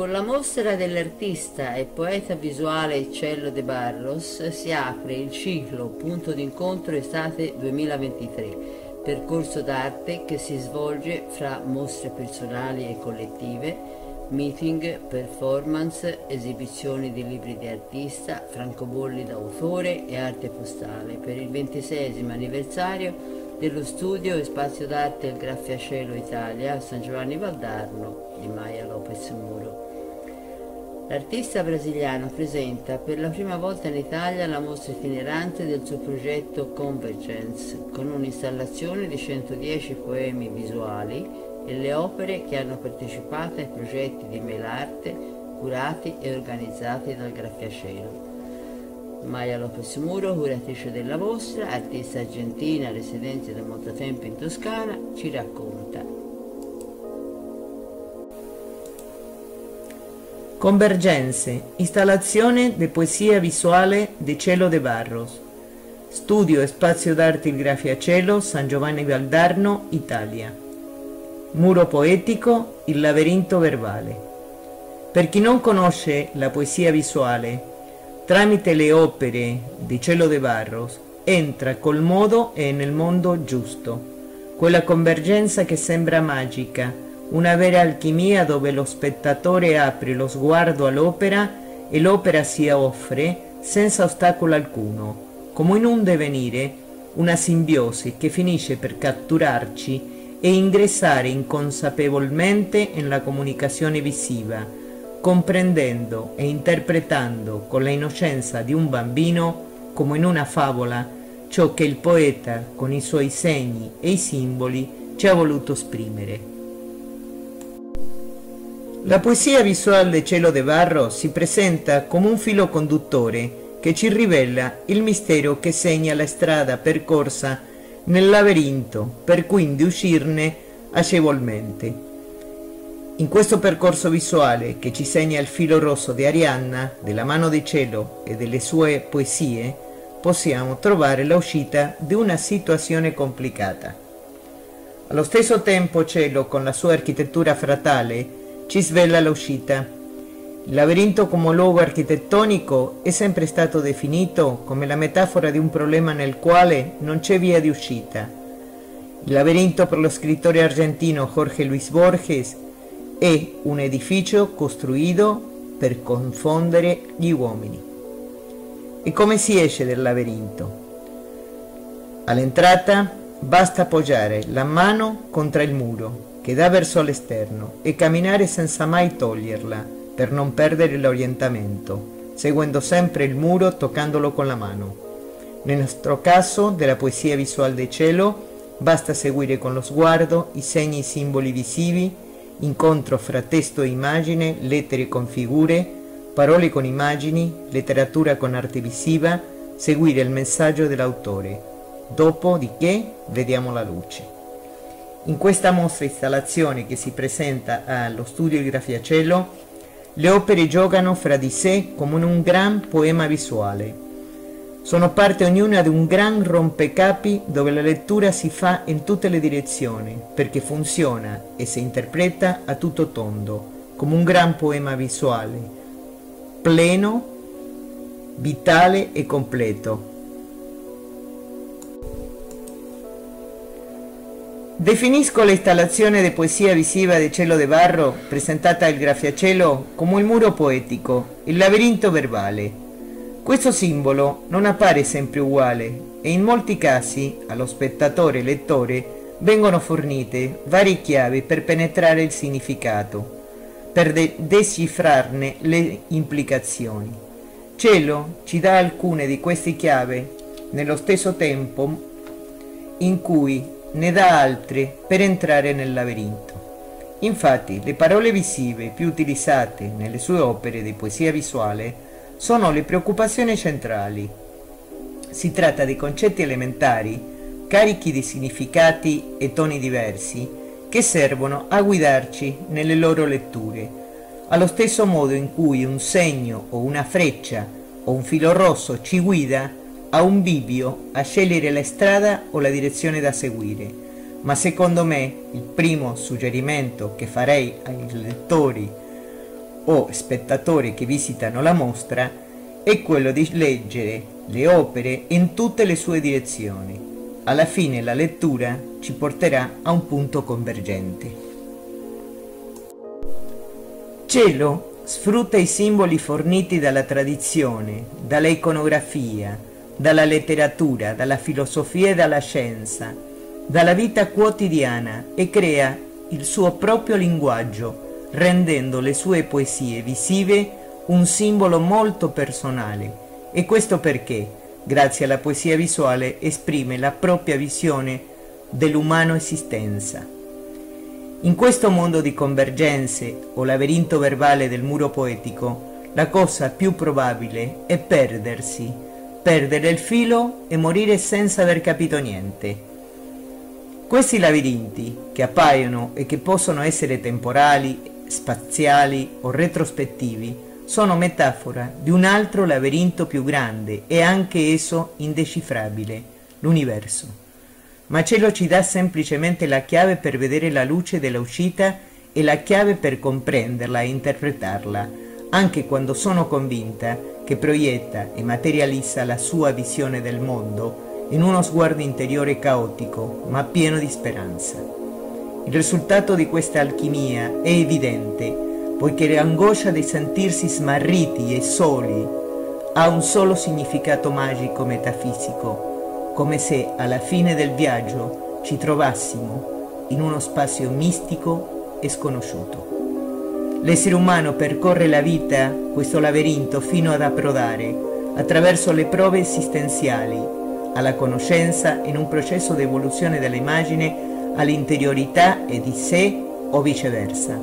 Con la mostra dell'artista e poeta visuale Cello De Barros si apre il ciclo Punto d'incontro estate 2023, percorso d'arte che si svolge fra mostre personali e collettive, meeting, performance, esibizioni di libri di artista, francobolli d'autore e arte postale per il ventisesimo anniversario dello studio e spazio d'arte Il Graffiacielo Italia a San Giovanni Valdarno di Maya Lopez Muro. L'artista brasiliano presenta per la prima volta in Italia la mostra itinerante del suo progetto Convergence, con un'installazione di 110 poemi visuali e le opere che hanno partecipato ai progetti di Melarte curati e organizzati dal Graffiacielo. Maya Lopez Muro, curatrice della mostra, artista argentina residente da molto tempo in Toscana, ci racconta. Convergenze, installazione de poesia visuale de Cielo de Barros. Studio e spazio d'arte il Grafiacielo, San Giovanni Valdarno, Italia. Muro poetico, il laberinto verbale. Per chi non conosce la poesia visuale, tramite le opere di Cielo de Barros, entra col modo e nel mondo giusto. Quella convergenza che sembra magica, una vera alchimia dove lo spettatore apre lo sguardo all'opera e l'opera si offre senza ostacolo alcuno, come in un divenire, una simbiosi che finisce per catturarci e ingressare inconsapevolmente nella comunicazione visiva, comprendendo e interpretando con la innocenza di un bambino, come in una favola, ciò che il poeta, con i suoi segni e i simboli, ci ha voluto esprimere. La poesia visuale Cielo de Barro si presenta come un filo conduttore che ci rivela il mistero che segna la strada percorsa nel labirinto per quindi uscirne agevolmente. In questo percorso visuale che ci segna il filo rosso di Arianna, della mano di cielo e delle sue poesie, possiamo trovare l'uscita di una situazione complicata. Allo stesso tempo cielo, con la sua architettura fratale, ci svela l'uscita. Il labirinto come luogo architettonico è sempre stato definito come la metafora di un problema nel quale non c'è via di uscita. Il labirinto per lo scrittore argentino Jorge Luis Borges è un edificio costruito per confondere gli uomini. E come si esce dal labirinto? All'entrata basta appoggiare la mano contro il muro che dà verso l'esterno e camminare senza mai toglierla per non perdere l'orientamento, seguendo sempre il muro toccandolo con la mano. Nel nostro caso, della poesia visuale del cielo, basta seguire con lo sguardo i segni e i simboli visivi, incontro fra testo e immagine, lettere con figure, parole con immagini, letteratura con arte visiva, seguire il messaggio dell'autore. Dopo di che vediamo la luce. In questa mostra installazione che si presenta allo studio di Grafiacello, le opere giocano fra di sé come in un gran poema visuale. Sono parte ognuna di un gran rompecapi dove la lettura si fa in tutte le direzioni, perché funziona e si interpreta a tutto tondo, come un gran poema visuale, pleno, vitale e completo, Definisco l'installazione di poesia visiva di Cielo de Barro, presentata al Grafiacielo, come il muro poetico, il labirinto verbale. Questo simbolo non appare sempre uguale e in molti casi allo spettatore lettore vengono fornite varie chiavi per penetrare il significato, per de decifrarne le implicazioni. Cielo ci dà alcune di queste chiavi nello stesso tempo in cui ne dà altre per entrare nel labirinto. Infatti, le parole visive più utilizzate nelle sue opere di poesia visuale sono le preoccupazioni centrali. Si tratta di concetti elementari, carichi di significati e toni diversi, che servono a guidarci nelle loro letture, allo stesso modo in cui un segno o una freccia o un filo rosso ci guida a un bivio a scegliere la strada o la direzione da seguire, ma secondo me il primo suggerimento che farei ai lettori o spettatore che visitano la mostra è quello di leggere le opere in tutte le sue direzioni. Alla fine la lettura ci porterà a un punto convergente. Cielo sfrutta i simboli forniti dalla tradizione, dalla iconografia, dalla letteratura, dalla filosofia e dalla scienza, dalla vita quotidiana e crea il suo proprio linguaggio, rendendo le sue poesie visive un simbolo molto personale. E questo perché, grazie alla poesia visuale, esprime la propria visione dell'umano esistenza. In questo mondo di convergenze o laberinto verbale del muro poetico, la cosa più probabile è perdersi, perdere il filo e morire senza aver capito niente. Questi labirinti, che appaiono e che possono essere temporali, spaziali o retrospettivi, sono metafora di un altro laberinto più grande e anche esso indecifrabile, l'universo ma cielo ci dà semplicemente la chiave per vedere la luce dell'uscita e la chiave per comprenderla e interpretarla, anche quando sono convinta che proietta e materializza la sua visione del mondo in uno sguardo interiore caotico, ma pieno di speranza. Il risultato di questa alchimia è evidente, poiché l'angoscia di sentirsi smarriti e soli ha un solo significato magico metafisico, come se alla fine del viaggio ci trovassimo in uno spazio mistico e sconosciuto. L'essere umano percorre la vita, questo laberinto, fino ad approdare, attraverso le prove esistenziali, alla conoscenza in un processo di evoluzione dell'immagine all'interiorità e di sé o viceversa.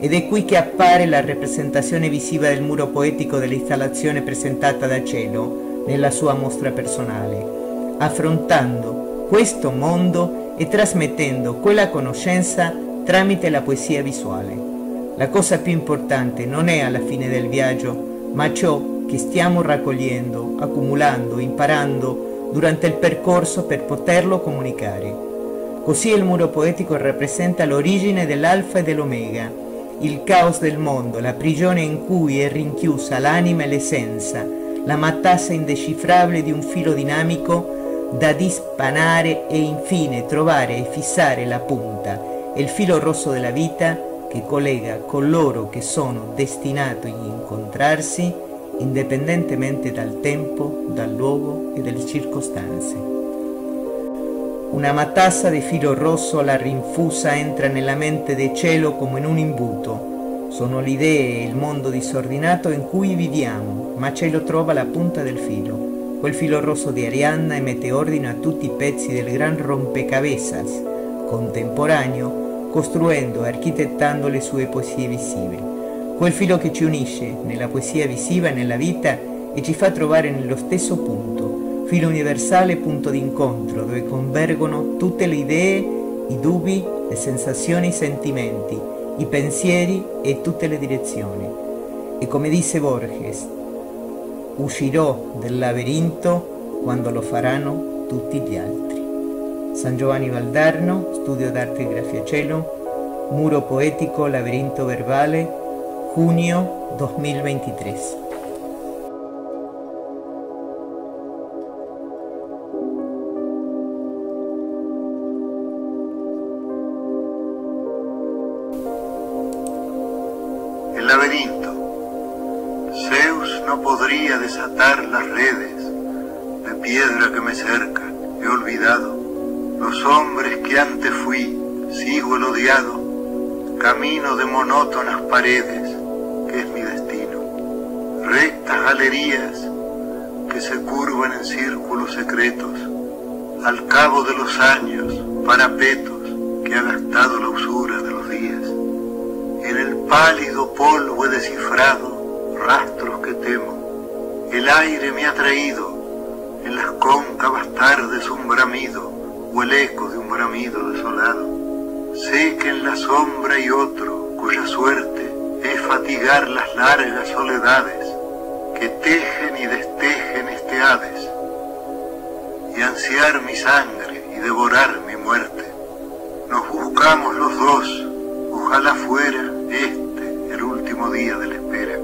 Ed è qui che appare la rappresentazione visiva del muro poetico dell'installazione presentata da Cielo nella sua mostra personale affrontando questo mondo e trasmettendo quella conoscenza tramite la poesia visuale. La cosa più importante non è alla fine del viaggio, ma ciò che stiamo raccogliendo, accumulando, imparando durante il percorso per poterlo comunicare. Così il muro poetico rappresenta l'origine dell'alfa e dell'omega, il caos del mondo, la prigione in cui è rinchiusa l'anima e l'essenza, la matassa indecifrabile di un filo dinamico da dispanare e infine trovare e fissare la punta il filo rosso della vita che collega coloro che sono destinati a incontrarsi indipendentemente dal tempo, dal luogo e dalle circostanze. Una matassa di filo rosso alla rinfusa entra nella mente del cielo come in un imbuto. Sono le idee e il mondo disordinato in cui viviamo, ma cielo trova la punta del filo Quel filo rosso di Arianna mette ordine a tutti i pezzi del gran rompecabezas contemporaneo, costruendo e architettando le sue poesie visive. Quel filo che ci unisce nella poesia visiva e nella vita e ci fa trovare nello stesso punto, filo universale punto d'incontro dove convergono tutte le idee, i dubbi, le sensazioni, i sentimenti, i pensieri e tutte le direzioni. E come disse Borges, uscirò del laberinto quando lo faranno tutti gli altri. San Giovanni Valdarno, Studio d'arte e grafiacielo, Muro poetico, laberinto verbale, junio 2023. El laberinto no podría desatar las redes de piedra que me cercan. He olvidado los hombres que antes fui, sigo el odiado, camino de monótonas paredes, que es mi destino. Rectas galerías que se curvan en círculos secretos, al cabo de los años, parapetos que ha gastado la usura de los días. En el pálido polvo he descifrado rastros que temo. El aire me ha traído, en las cóncavas tardes un bramido, o el eco de un bramido desolado. Sé que en la sombra hay otro cuya suerte es fatigar las largas soledades que tejen y destejen este Hades, y ansiar mi sangre y devorar mi muerte. Nos buscamos los dos, ojalá fuera este el último día de la espera.